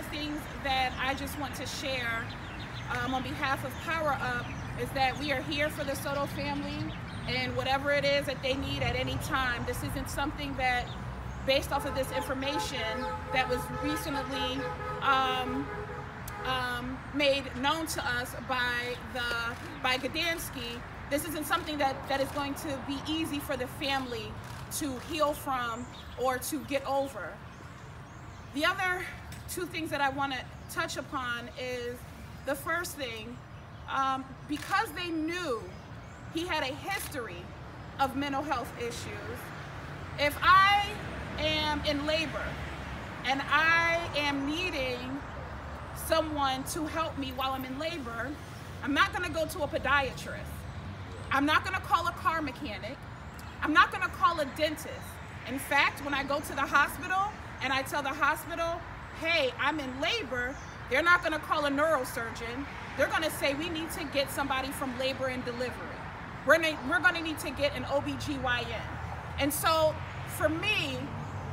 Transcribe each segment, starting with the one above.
the things that I just want to share um, on behalf of Power Up is that we are here for the Soto family and whatever it is that they need at any time. This isn't something that, based off of this information that was recently um, um, made known to us by the by Gedansky, this isn't something that, that is going to be easy for the family to heal from or to get over. The other two things that I want to touch upon is the first thing, um, because they knew he had a history of mental health issues, if I am in labor and I am needing someone to help me while I'm in labor, I'm not going to go to a podiatrist. I'm not going to call a car mechanic. I'm not going to call a dentist. In fact, when I go to the hospital and I tell the hospital, hey, I'm in labor, they're not going to call a neurosurgeon. They're going to say we need to get somebody from labor and delivery. We're, we're going to need to get an OBGYN. And so for me,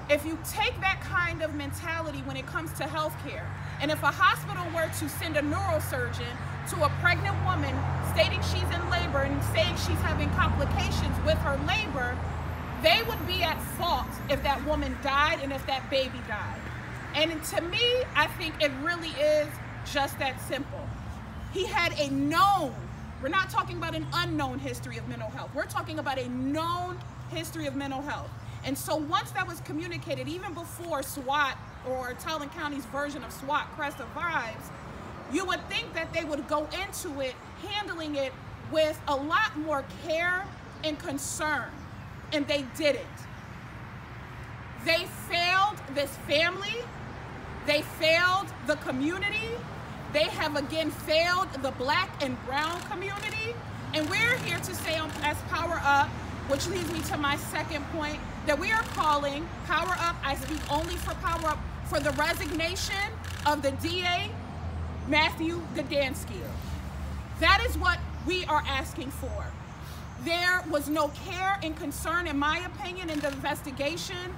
if you take that kind of mentality when it comes to healthcare, and if a hospital were to send a neurosurgeon to a pregnant woman stating she's in labor and saying she's having complications with her labor, they would be at fault if that woman died and if that baby died. And to me, I think it really is just that simple. He had a known, we're not talking about an unknown history of mental health. We're talking about a known history of mental health. And so once that was communicated, even before SWAT or Tolland County's version of SWAT, Crest Arrives, you would think that they would go into it handling it with a lot more care and concern, and they didn't. They failed this family, they failed the community, they have again failed the black and brown community, and we're here to say as Power Up, which leads me to my second point, that we are calling Power Up, I speak only for Power Up, for the resignation of the DA, Matthew Gedansky. That is what we are asking for. There was no care and concern, in my opinion, in the investigation